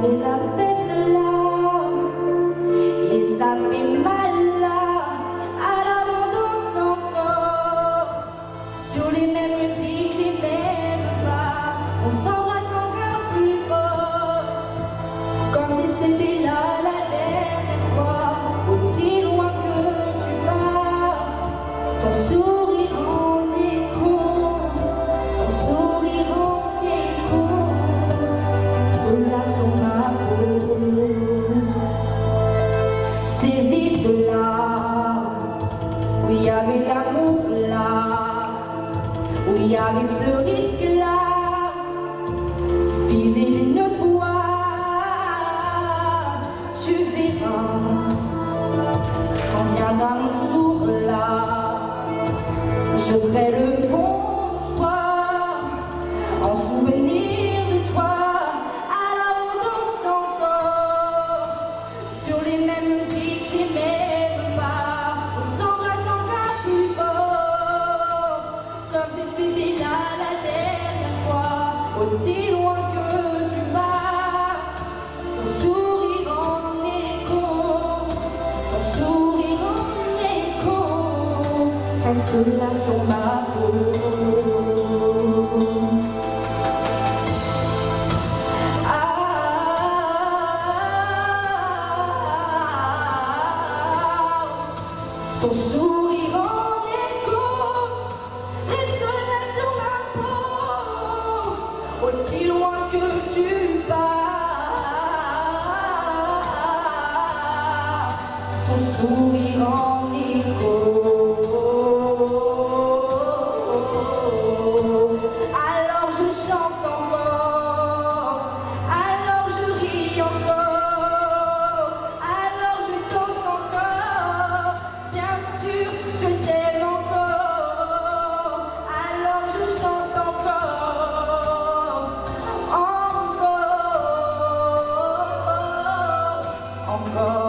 la C'est vide là, où il y avait l'amour là, où il y avait ce risque là, suffisait d'une fois, tu verras, quand viendra mon tour là, je ferai le bon reste là sur ma peau. Ton sourire en écho reste là sur ma peau, aussi loin que tu pars. Ton sourire en écho. Oh.